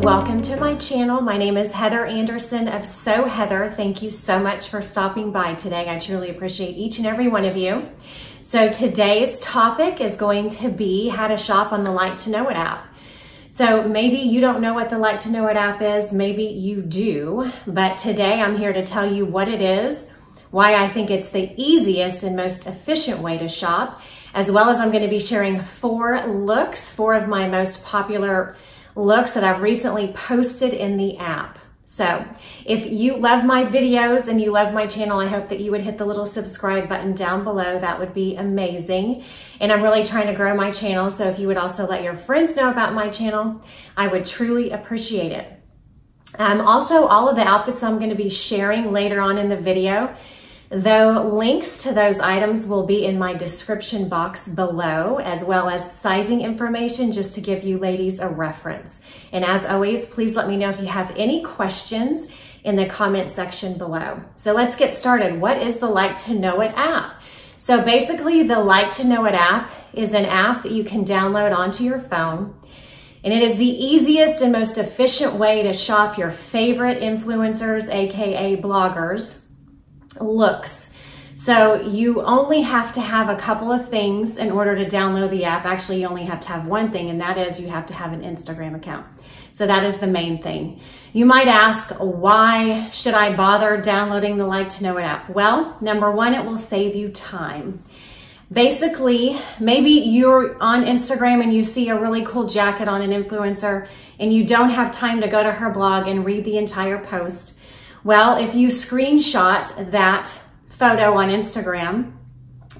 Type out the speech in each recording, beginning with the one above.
welcome to my channel. My name is Heather Anderson of So Heather. Thank you so much for stopping by today. I truly appreciate each and every one of you. So today's topic is going to be how to shop on the Like to Know It app. So maybe you don't know what the Like to Know It app is, maybe you do, but today I'm here to tell you what it is, why I think it's the easiest and most efficient way to shop, as well as I'm going to be sharing four looks, four of my most popular looks that I've recently posted in the app. So if you love my videos and you love my channel, I hope that you would hit the little subscribe button down below. That would be amazing. And I'm really trying to grow my channel. So if you would also let your friends know about my channel, I would truly appreciate it. Um, also, all of the outfits I'm going to be sharing later on in the video though links to those items will be in my description box below, as well as sizing information just to give you ladies a reference. And as always, please let me know if you have any questions in the comment section below. So let's get started. What is the Like to Know It app? So basically the Like to Know It app is an app that you can download onto your phone. And it is the easiest and most efficient way to shop your favorite influencers, AKA bloggers, looks. So you only have to have a couple of things in order to download the app. Actually, you only have to have one thing, and that is you have to have an Instagram account. So that is the main thing. You might ask, why should I bother downloading the Like to Know It app? Well, number one, it will save you time. Basically, maybe you're on Instagram and you see a really cool jacket on an influencer and you don't have time to go to her blog and read the entire post. Well, if you screenshot that photo on Instagram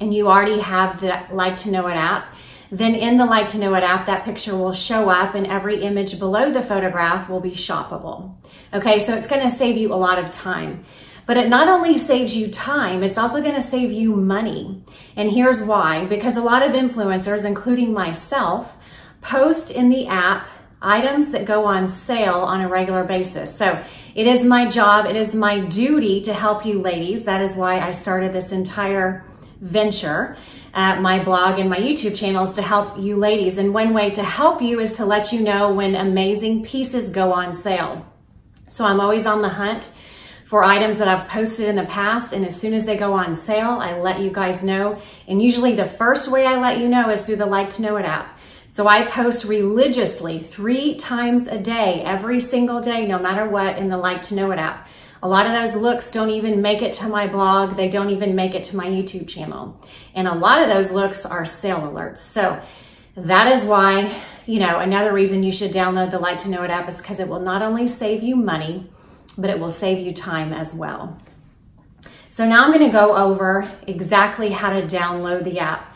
and you already have the Like to Know It app, then in the Like to Know It app, that picture will show up and every image below the photograph will be shoppable. Okay, so it's gonna save you a lot of time. But it not only saves you time, it's also gonna save you money. And here's why, because a lot of influencers, including myself, post in the app items that go on sale on a regular basis. So it is my job, it is my duty to help you ladies. That is why I started this entire venture, uh, my blog and my YouTube channels to help you ladies. And one way to help you is to let you know when amazing pieces go on sale. So I'm always on the hunt for items that I've posted in the past. And as soon as they go on sale, I let you guys know. And usually the first way I let you know is through the Like to Know It app. So I post religiously three times a day, every single day, no matter what, in the Like to Know It app. A lot of those looks don't even make it to my blog. They don't even make it to my YouTube channel. And a lot of those looks are sale alerts. So that is why, you know, another reason you should download the Like to Know It app is because it will not only save you money, but it will save you time as well. So now I'm gonna go over exactly how to download the app.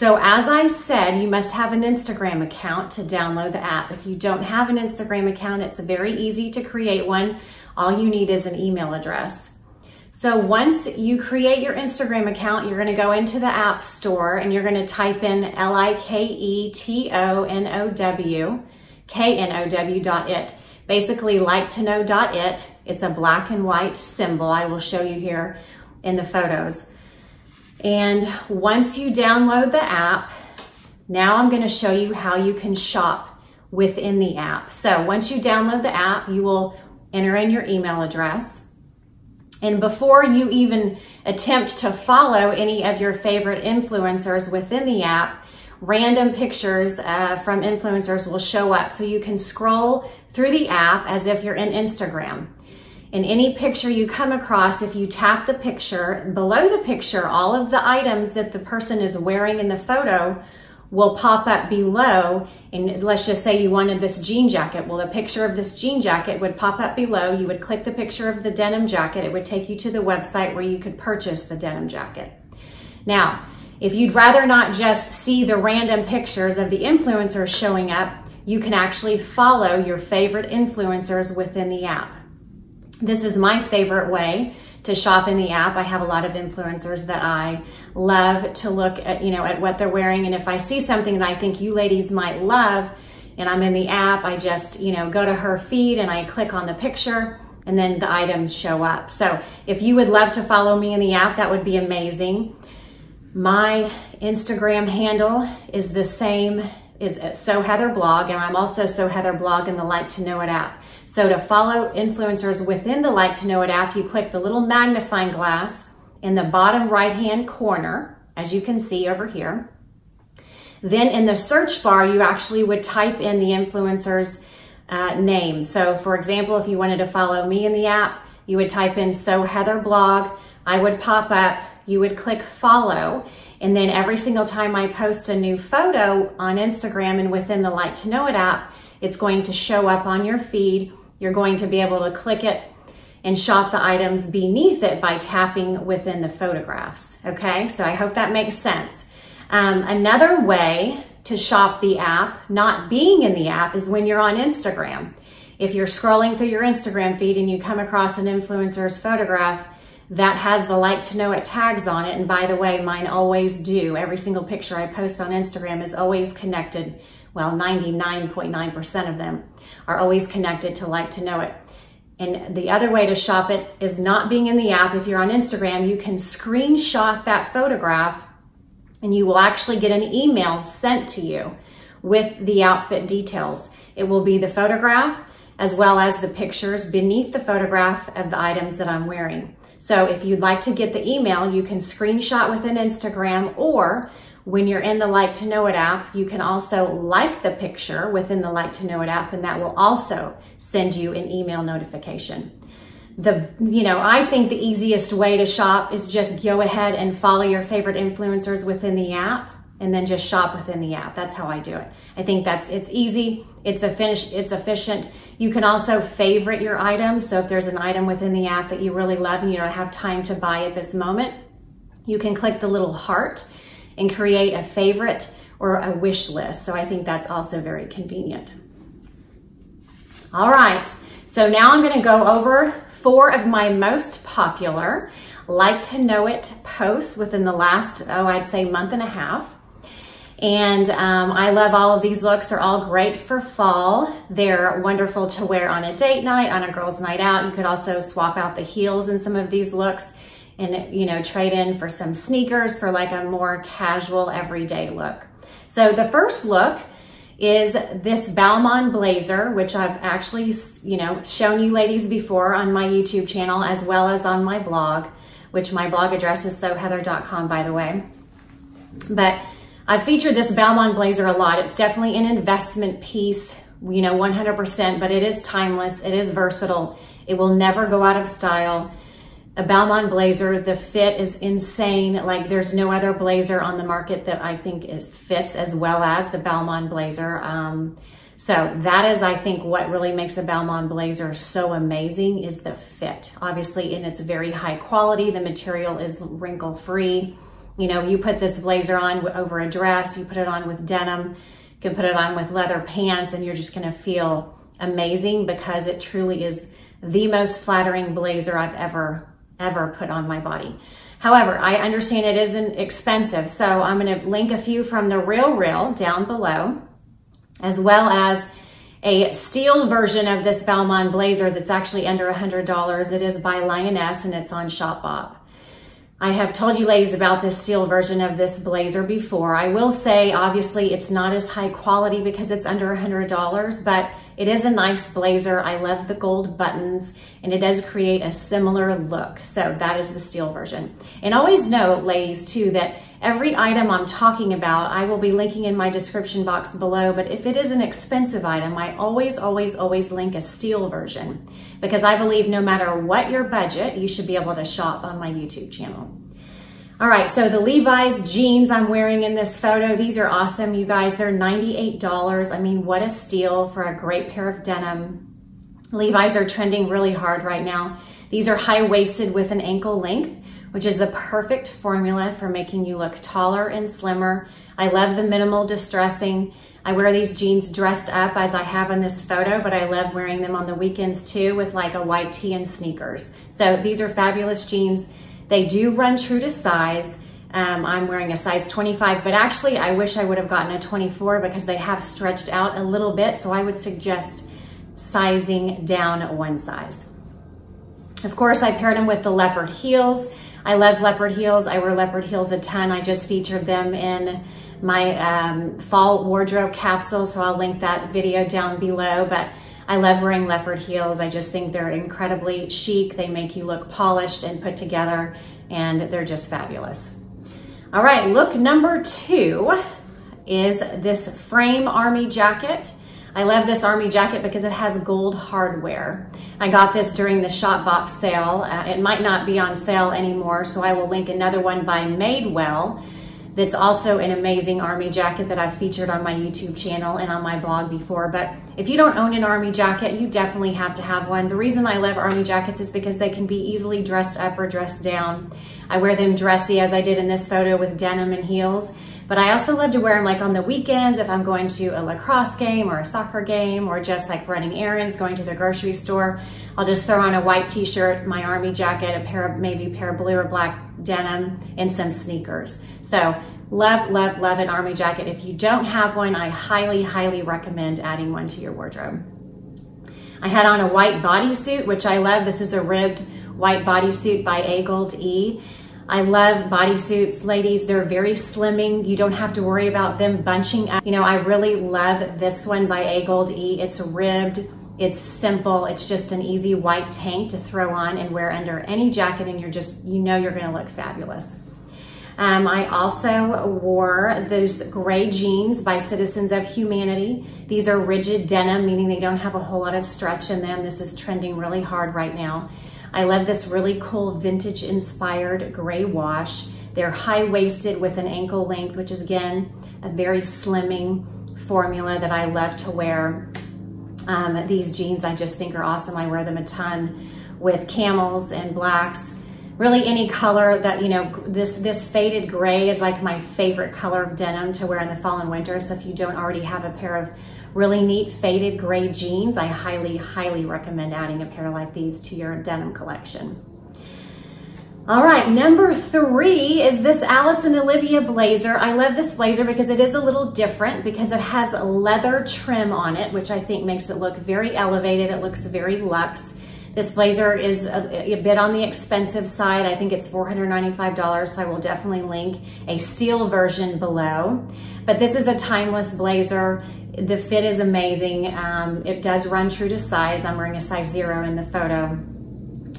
So as I said, you must have an Instagram account to download the app. If you don't have an Instagram account, it's very easy to create one. All you need is an email address. So once you create your Instagram account, you're gonna go into the App Store and you're gonna type in L-I-K-E-T-O-N-O-W, K-N-O-W dot it. Basically like to know dot it. It's a black and white symbol. I will show you here in the photos. And once you download the app, now I'm gonna show you how you can shop within the app. So once you download the app, you will enter in your email address. And before you even attempt to follow any of your favorite influencers within the app, random pictures uh, from influencers will show up. So you can scroll through the app as if you're in Instagram. In any picture you come across, if you tap the picture, below the picture, all of the items that the person is wearing in the photo will pop up below. And let's just say you wanted this jean jacket. Well, the picture of this jean jacket would pop up below. You would click the picture of the denim jacket. It would take you to the website where you could purchase the denim jacket. Now, if you'd rather not just see the random pictures of the influencers showing up, you can actually follow your favorite influencers within the app. This is my favorite way to shop in the app. I have a lot of influencers that I love to look at, you know, at what they're wearing. And if I see something that I think you ladies might love and I'm in the app, I just, you know, go to her feed and I click on the picture and then the items show up. So if you would love to follow me in the app, that would be amazing. My Instagram handle is the same is at So Heather blog, and I'm also So Heather blog in the Like to Know It app. So to follow influencers within the Like to Know It app, you click the little magnifying glass in the bottom right-hand corner, as you can see over here. Then in the search bar, you actually would type in the influencer's uh, name. So for example, if you wanted to follow me in the app, you would type in So Heather blog. I would pop up, you would click follow. And then every single time I post a new photo on Instagram and within the Like to Know It app, it's going to show up on your feed. You're going to be able to click it and shop the items beneath it by tapping within the photographs. Okay, so I hope that makes sense. Um, another way to shop the app, not being in the app, is when you're on Instagram. If you're scrolling through your Instagram feed and you come across an influencer's photograph that has the like to know it tags on it, and by the way, mine always do. Every single picture I post on Instagram is always connected. Well, 99.9% of them are always connected to like to know it. And the other way to shop it is not being in the app. If you're on Instagram, you can screenshot that photograph and you will actually get an email sent to you with the outfit details. It will be the photograph as well as the pictures beneath the photograph of the items that I'm wearing. So if you'd like to get the email, you can screenshot with an Instagram or when you're in the Like to Know It app, you can also like the picture within the Like to Know It app and that will also send you an email notification. The, you know, I think the easiest way to shop is just go ahead and follow your favorite influencers within the app and then just shop within the app. That's how I do it. I think that's, it's easy, it's efficient, it's efficient. You can also favorite your items. So if there's an item within the app that you really love and you don't have time to buy at this moment, you can click the little heart and create a favorite or a wish list. So I think that's also very convenient. All right, so now I'm gonna go over four of my most popular like to know it posts within the last, oh, I'd say month and a half. And um, I love all of these looks. They're all great for fall. They're wonderful to wear on a date night, on a girl's night out. You could also swap out the heels in some of these looks and, you know, trade in for some sneakers for like a more casual everyday look. So the first look is this Balmain blazer, which I've actually, you know, shown you ladies before on my YouTube channel as well as on my blog, which my blog address is soheather.com, by the way. But I've featured this Balmain blazer a lot. It's definitely an investment piece, you know, 100%, but it is timeless. It is versatile. It will never go out of style a Balmain blazer. The fit is insane. Like there's no other blazer on the market that I think is fits as well as the Balmain blazer. Um, so that is, I think, what really makes a Balmain blazer so amazing is the fit. Obviously, and it's very high quality. The material is wrinkle free. You know, you put this blazer on over a dress, you put it on with denim, you can put it on with leather pants, and you're just gonna feel amazing because it truly is the most flattering blazer I've ever ever put on my body. However, I understand it isn't expensive, so I'm gonna link a few from the Real Real down below, as well as a steal version of this Balmain blazer that's actually under $100. It is by Lioness and it's on Shopbop. I have told you ladies about this steal version of this blazer before. I will say, obviously, it's not as high quality because it's under $100, but it is a nice blazer. I love the gold buttons and it does create a similar look. So that is the steal version. And always note, ladies, too, that every item I'm talking about, I will be linking in my description box below, but if it is an expensive item, I always, always, always link a steal version because I believe no matter what your budget, you should be able to shop on my YouTube channel. All right, so the Levi's jeans I'm wearing in this photo, these are awesome, you guys. They're $98. I mean, what a steal for a great pair of denim. Levi's are trending really hard right now. These are high-waisted with an ankle length, which is the perfect formula for making you look taller and slimmer. I love the minimal distressing. I wear these jeans dressed up as I have in this photo, but I love wearing them on the weekends too with like a white tee and sneakers. So these are fabulous jeans. They do run true to size. Um, I'm wearing a size 25, but actually I wish I would have gotten a 24 because they have stretched out a little bit. So I would suggest sizing down one size. Of course, I paired them with the leopard heels. I love leopard heels. I wear leopard heels a ton. I just featured them in my um, fall wardrobe capsule, so I'll link that video down below. But I love wearing leopard heels. I just think they're incredibly chic. They make you look polished and put together, and they're just fabulous. All right, look number two is this frame army jacket. I love this army jacket because it has gold hardware. I got this during the Shopbop sale. Uh, it might not be on sale anymore, so I will link another one by Madewell that's also an amazing army jacket that I've featured on my YouTube channel and on my blog before. But if you don't own an army jacket, you definitely have to have one. The reason I love army jackets is because they can be easily dressed up or dressed down. I wear them dressy as I did in this photo with denim and heels. But I also love to wear them like on the weekends if I'm going to a lacrosse game or a soccer game or just like running errands, going to the grocery store. I'll just throw on a white t-shirt, my army jacket, a pair of maybe a pair of blue or black denim and some sneakers. So love, love, love an army jacket. If you don't have one, I highly, highly recommend adding one to your wardrobe. I had on a white bodysuit, which I love. This is a ribbed white bodysuit by A Gold E. I love bodysuits, ladies. They're very slimming. You don't have to worry about them bunching up. You know, I really love this one by A Gold E. It's ribbed. It's simple. It's just an easy white tank to throw on and wear under any jacket and you're just, you know you're gonna look fabulous. Um, I also wore those gray jeans by Citizens of Humanity. These are rigid denim, meaning they don't have a whole lot of stretch in them. This is trending really hard right now. I love this really cool vintage inspired gray wash. They're high waisted with an ankle length, which is again, a very slimming formula that I love to wear. Um, these jeans I just think are awesome. I wear them a ton with camels and blacks. Really any color that, you know, this, this faded gray is like my favorite color of denim to wear in the fall and winter. So if you don't already have a pair of really neat faded gray jeans. I highly, highly recommend adding a pair like these to your denim collection. All right, number three is this and Olivia blazer. I love this blazer because it is a little different because it has a leather trim on it, which I think makes it look very elevated. It looks very luxe. This blazer is a, a, bit on the expensive side. I think it's $495, so I will definitely link a steal version below. But this is a timeless blazer. The fit is amazing. Um, it does run true to size. I'm wearing a size zero in the photo.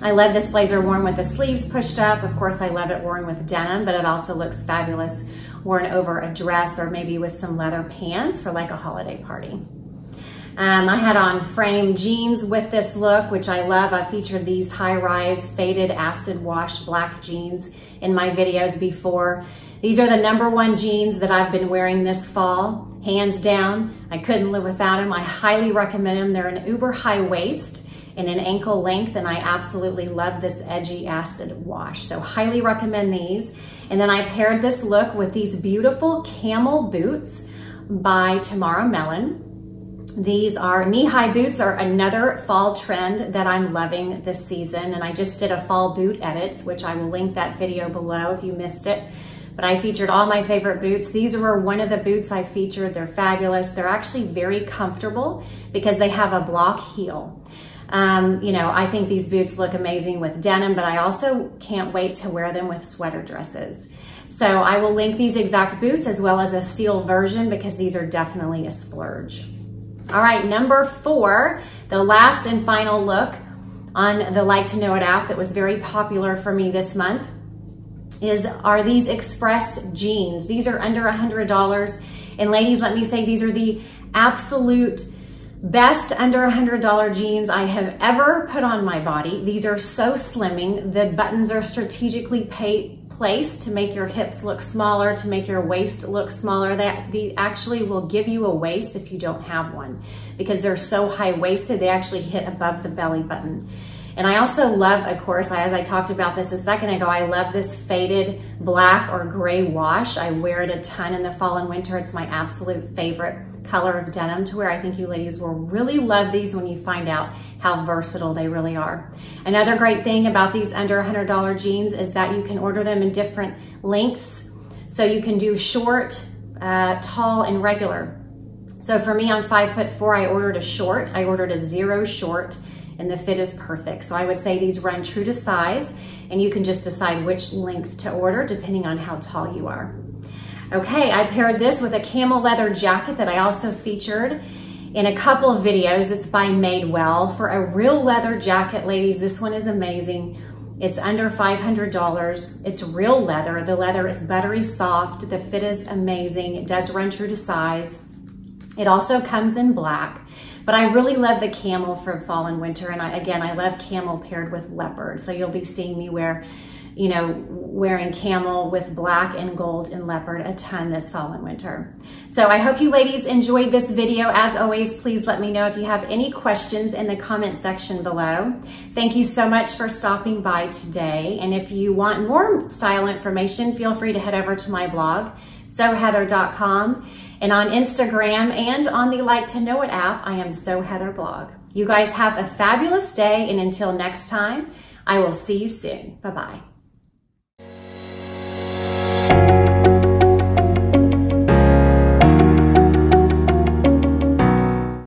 I love this blazer worn with the sleeves pushed up. Of course, I love it worn with denim, but it also looks fabulous worn over a dress or maybe with some leather pants for like a holiday party. Um, I had on frame jeans with this look, which I love. I featured these high-rise faded acid wash black jeans in my videos before. These are the number one jeans that I've been wearing this fall, hands down. I couldn't live without them. I highly recommend them. They're an uber high waist and an ankle length, and I absolutely love this edgy acid wash. So highly recommend these. And then I paired this look with these beautiful camel boots by Tamara Mellon. These are knee-high boots are another fall trend that I'm loving this season. And I just did a fall boot edits, which I will link that video below if you missed it but I featured all my favorite boots. These were one of the boots I featured. They're fabulous. They're actually very comfortable because they have a block heel. Um, you know, I think these boots look amazing with denim, but I also can't wait to wear them with sweater dresses. So I will link these exact boots as well as a steal version because these are definitely a splurge. All right, number four, the last and final look on the Like to Know It app that was very popular for me this month is are these express jeans. These are under a $100. And ladies, let me say these are the absolute best under a $100 jeans I have ever put on my body. These are so slimming. The buttons are strategically placed to make your hips look smaller, to make your waist look smaller. That they actually will give you a waist if you don't have one because they're so high-waisted, they actually hit above the belly button. And I also love, of course, as I talked about this a second ago, I love this faded black or gray wash. I wear it a ton in the fall and winter. It's my absolute favorite color of denim to wear. I think you ladies will really love these when you find out how versatile they really are. Another great thing about these under $100 jeans is that you can order them in different lengths. So you can do short, uh, tall, and regular. So for me, I'm five foot four, I ordered a short. I ordered a zero short and the fit is perfect. So I would say these run true to size. and you can just decide which length to order depending on how tall you are. Okay, I paired this with a camel leather jacket that I also featured in a couple of videos. It's by Madewell for a real leather jacket, ladies. This one is amazing. It's under $500. It's real leather. The leather is buttery soft. The fit is amazing. It does run true to size. It also comes in black, but I really love the camel for fall and winter. And I, again, I love camel paired with leopard. So you'll be seeing me wear you know, wearing camel with black and gold and leopard a ton this fall and winter. So I hope you ladies enjoyed this video. As always, please let me know if you have any questions in the comment section below. Thank you so much for stopping by today. And if you want more style information, feel free to head over to my blog, soheather.com, and on Instagram and on the Like to Know It app, I am So Heather blog. You guys have a fabulous day, and until next time, I will see you soon. Bye-bye.